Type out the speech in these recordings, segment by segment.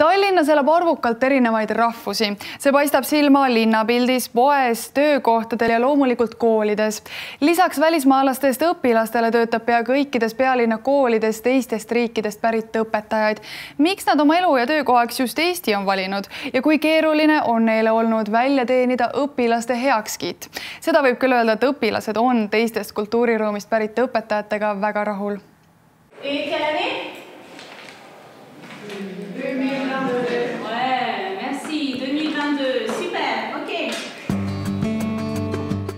Tallinnas elab arvukalt erinevaid rahvusi, see paistab silma linnapildis, poes, töökohtadel ja loomulikult koolides. lisaks välismaalastest õpilastele töötab pea kõikides pealinna koolides teistest riikidest pärit õpetajaid. miks nad oma elu ja töökohaks just Eesti on valinud ja kui keeruline on neile olnud välja teenida õpilaste heakskiit? seda võib küll öelda, et õpilased on teistest kultuuriruumist pärit õpetajatega väga rahul. Et quelle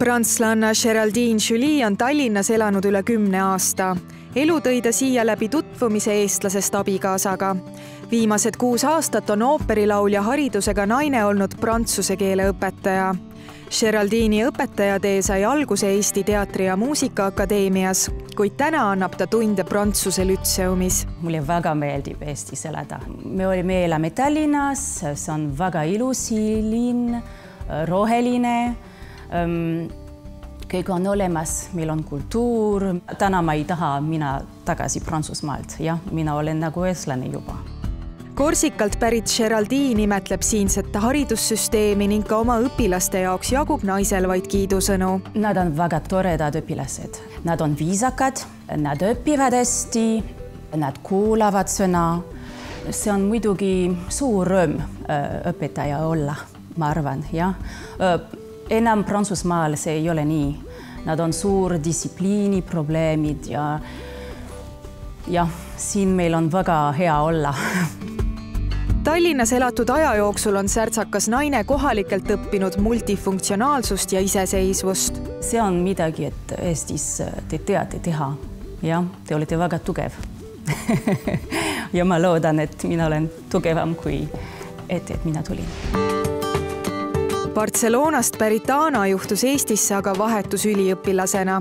prantslanna Geraldine Julie on Tallinnas elanud üle kümne aasta. elu tõi ta siia läbi tutvumise eestlasest abikaasaga. viimased kuus aastat on ooperilaulja haridusega naine olnud prantsuse keele õpetaja Geraldine'i õpetajatee sai alguse Eesti Teatri- ja Muusikaakadeemias, kuid täna annab ta tunde Prantsuse lütseumis. mulle väga meeldib Eestis elada. me olime, me elame Tallinnas, see on väga ilus linn, roheline kõik on olemas, meil on kultuur. täna ma ei taha minna tagasi Prantsusmaalt, jah, mina olen nagu eestlane juba Korsikalt pärit Geraldine imetleb siinset haridussüsteemi ning ka oma õpilaste jaoks jagub naisel vaid kiidusõnu. Nad on väga toredad õpilased, nad on viisakad, nad õpivad hästi, nad kuulavad sõna. see on muidugi suur rõõm äh, õpetaja olla, ma arvan, jah. Enam Prantsusmaal see ei ole nii, nad on suur distsipliini probleemid ja jah, siin meil on väga hea olla Tallinnas elatud aja jooksul on särtsakas naine kohalikelt õppinud multifunktsionaalsust ja iseseisvust. see on midagi, et Eestis te teate teha. jah, te olete väga tugev ja ma loodan, et mina olen tugevam kui ette, et mina tulin. Barcelonast pärit Ana juhtus Eestisse aga vahetusüliõpilasena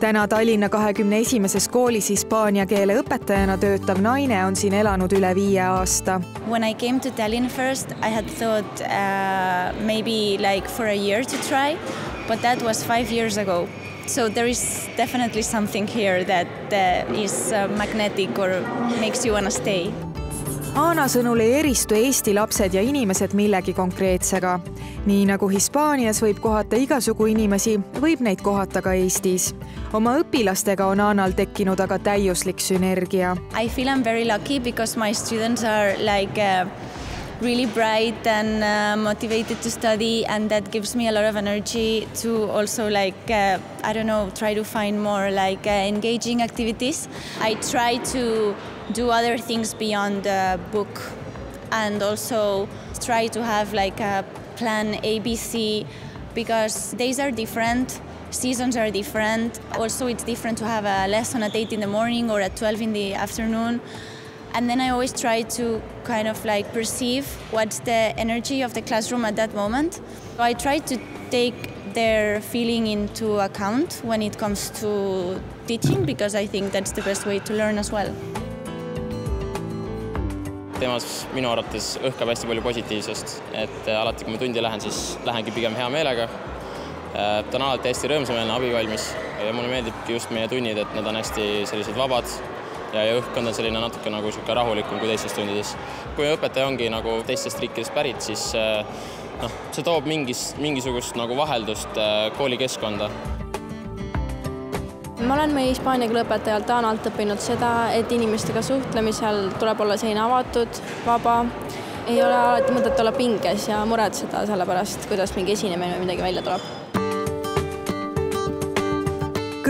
täna Tallinna kahekümne esimeses koolis hispaania keele õpetajana töötav naine on siin elanud üle viie aasta. When I came to Tallinn first I had thought uh, maybe like for a year to try but that was five years ago. So there is definitely something here that uh, is uh, magnetic or makes you wanna stay. Aana sõnul ei eristu Eesti lapsed ja inimesed millegi konkreetsega. Nii nagu Hispaanias võib kohata igasugu inimesi, võib neid kohata ka Eestis oma õpilastega on Aanal tekkinud aga täiuslik sünergia. I feel I am very lucky because my students are like uh, really bright and uh, motivated to study and that gives me a lot of energy to also like uh, I don't know try to find more like uh, engaging activities. I try to do other things beyond the book and also try to have like a plan ABC because days are different seasons are different. Also, it's different to have a lesson at 8 in the morning or at 12 in the afternoon. And then I always try to kind of like perceive what's the energy of the classroom at that moment. So I try to take their feeling into account when it comes to teaching because I think that's the best way to learn as well. Temas minu arvates õhkab hästi palju positiivsust, et alati, kui ma tundi lähen, siis lähengi pigem hea meelega Äh, ta on alati hästi rõõmsameelne, abivalmis ja mulle meeldibki just meie tunnid, et nad on hästi sellised vabad ja, ja õhkkond on selline natuke nagu niisugune rahulikum kui teistes tundides. kui õpetaja ongi nagu teistest riikidest pärit, siis äh, noh, see toob mingis, mingisugust nagu vaheldust äh, koolikeskkonda. Ma olen meie hispaania keele õpetajalt Analt õppinud seda, et inimestega suhtlemisel tuleb olla selline avatud, vaba, ei ole alati mõtet olla pinges ja muretseda selle pärast, kuidas mingi esinemine või midagi välja tuleb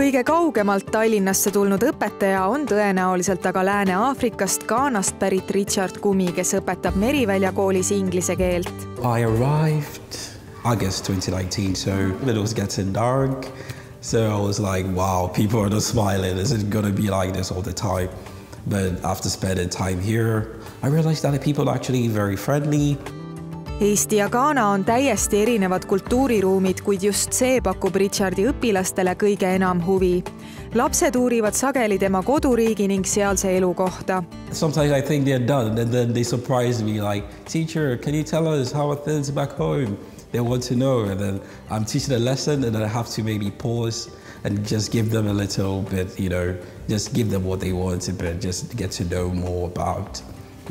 kõige kaugemalt Tallinnasse tulnud õpetaja on tõenäoliselt aga Lääne-Aafrikast Ghanast pärit Richard Kumi, kes õpetab Merivälja koolis inglise keelt. I arrived August 2019, so it was getting dark. So I was like, wow, people are just smiling. Is it gonna be like this all the time? But after spending time here, I realized that the people are actually very friendly. Eesti ja Ghana on täiesti erinevad kultuuriruumid, kuid just see pakub Richardi õpilastele kõige enam huvi. lapsed uurivad sageli tema koduriigi ning sealse elu kohta. Sometimes I think they are done and then they surprise me like, teacher, can you tell us how are things back home? They want to know and then I'm teaching a lesson and then I have to maybe pause and just give them a little bit, you know, just give them what they want, but just get to know more about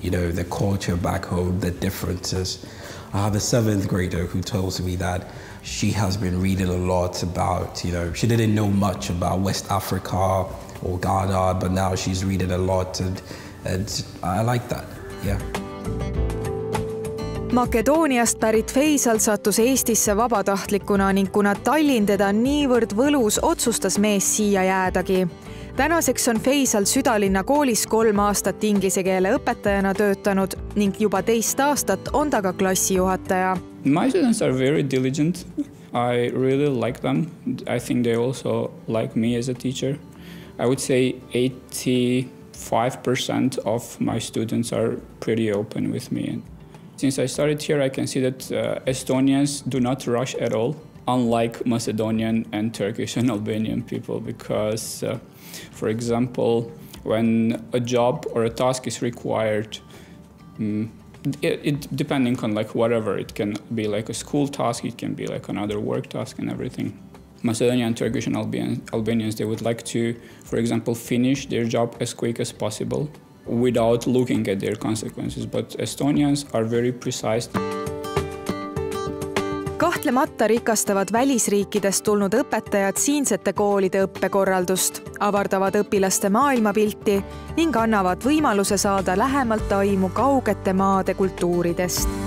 you know, the culture back home, the differences. I have a seventh grader who tells me that she has been reading a lot about, you know, she didn't know much about West Africa or Ghana, but now she's reading a lot and, and I like that, yeah. Makedooniast pärit Feisal sattus Eestisse vabatahtlikuna ning kuna Tallinn teda niivõrd võlus, otsustas mees siia jäädagi. tänaseks on Feisal südalinna koolis kolm aastat inglise keele õpetajana töötanud ning juba teist aastat on ta ka klassijuhataja. My students are very diligent. I really like them. I think they also like me as a teacher. I would say eighty five percent of my students are pretty open with me. Since I started here, I can see that uh, Estonians do not rush at all, unlike Macedonian and Turkish and Albanian people, because, uh, for example, when a job or a task is required, um, it, it, depending on like whatever, it can be like a school task, it can be like another work task and everything. Macedonian, Turkish, and Alban Albanians, they would like to, for example, finish their job as quick as possible without looking at their consequences, but Estonians are very precise. kahtlemata rikastavad välisriikidest tulnud õpetajad siinsete koolide õppekorraldust, avardavad õpilaste maailmapilti ning annavad võimaluse saada lähemalt aimu kaugete maade kultuuridest